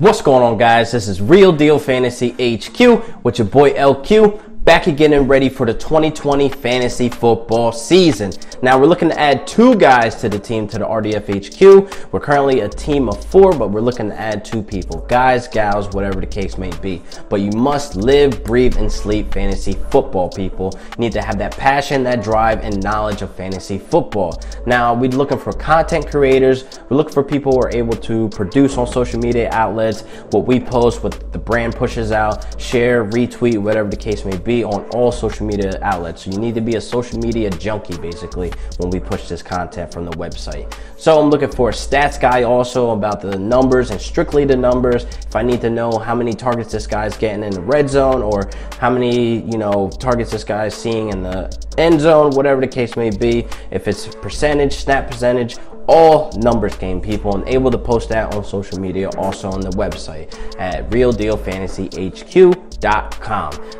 What's going on, guys? This is Real Deal Fantasy HQ with your boy LQ back again and ready for the 2020 fantasy football season. Now we're looking to add two guys to the team to the RDF HQ. We're currently a team of four, but we're looking to add two people, guys, gals, whatever the case may be. But you must live, breathe, and sleep fantasy football, people. You need to have that passion, that drive, and knowledge of fantasy football. Now we're looking for content creators. We're looking for people who are able to produce on social media outlets what we post, what the brand pushes out, share, retweet, whatever the case may be on all social media outlets. So you need to be a social media junkie basically when we push this content from the website. So I'm looking for a stats guy also about the numbers and strictly the numbers. If I need to know how many targets this guy's getting in the red zone or how many, you know, targets this guy's seeing in the end zone, whatever the case may be. If it's percentage, snap percentage, all numbers game people and able to post that on social media also on the website at realdealfantasyhq.com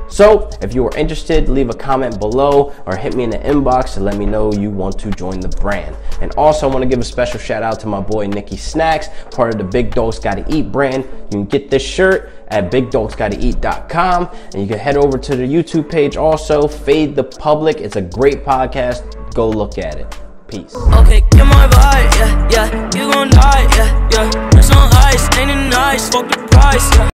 so if you are interested leave a comment below or hit me in the inbox to let me know you want to join the brand. And also i want to give a special shout out to my boy nikki snacks part of the big dogs gotta eat brand. You can get this shirt at bigdogsgottaeat.com and you can head over to the youtube page also fade the public. It's a great podcast. Go look at it Peace. Okay, get my vibe, yeah, yeah. You gon' die, yeah, yeah. There's no ice, ain't it nice? Fuck the price, yeah.